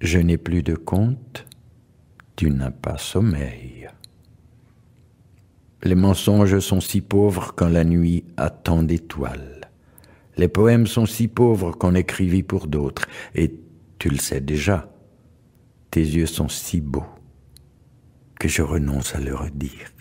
je n'ai plus de compte, tu n'as pas sommeil. Les mensonges sont si pauvres quand la nuit a tant d'étoiles. Les poèmes sont si pauvres qu'on écrivit pour d'autres, et tu le sais déjà, tes yeux sont si beaux que je renonce à le redire.